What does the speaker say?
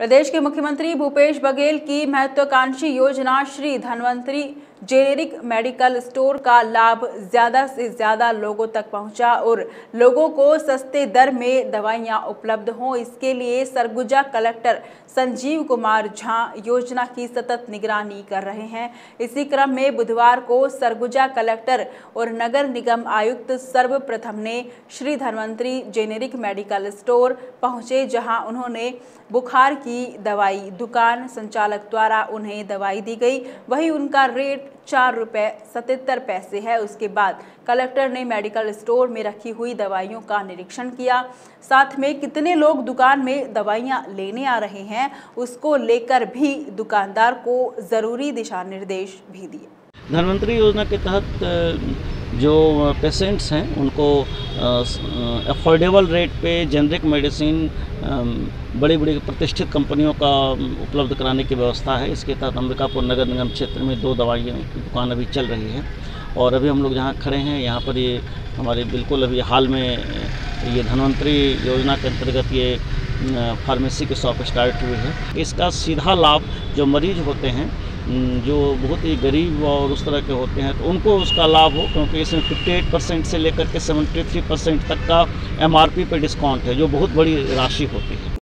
प्रदेश के मुख्यमंत्री भूपेश बघेल की महत्वाकांक्षी योजना Shri Dhanvantari generic medical store का लाभ ज़्यादा से ज़्यादा लोगों तक पहुँचा और लोगों को सस्ते दर में दवाइयाँ उपलब्ध हों। इसके लिए सरगुजा कलेक्टर संजीव कुमार झा योजना की सतत निगरानी कर रहे हैं। इसी क्रम में बुधवार को सरगुजा कलेक्टर और नगर निगम आयुक्त सर्वप्रथम ने Shri Dhanvantari generic medical store पहुँचे, जहाँ उन्होंने बुखार की दवाई दुकान संचालक द्वारा उन्हें दवाई दी गई। वही उनका रेट चार रुपये सतहत्तर पैसे है। उसके बाद कलेक्टर ने मेडिकल स्टोर में रखी हुई दवाइयों का निरीक्षण किया। साथ में कितने लोग दुकान में दवाइयाँ लेने आ रहे हैं, उसको लेकर भी दुकानदार को ज़रूरी दिशा निर्देश भी दिए। धनवंतरी योजना के तहत जो पेशेंट्स हैं, उनको अफोर्डेबल रेट पे जेनरिक मेडिसिन बड़ी बड़ी प्रतिष्ठित कंपनियों का उपलब्ध कराने की व्यवस्था है। इसके तहत अंबिकापुर नगर निगम क्षेत्र में दो दवाइयों की दुकान अभी चल रही है। और अभी हम लोग जहाँ खड़े हैं, यहाँ पर ये हमारे बिल्कुल अभी हाल में ये धनवंतरी योजना के अंतर्गत ये फार्मेसी की शॉप स्टार्ट हुई है। इसका सीधा लाभ जो मरीज़ होते हैं जो बहुत ही गरीब और उस तरह के होते हैं तो उनको उसका लाभ हो, क्योंकि इसमें 58 परसेंट से लेकर के 73 परसेंट तक का एमआरपी पे डिस्काउंट है, जो बहुत बड़ी राशि होती है।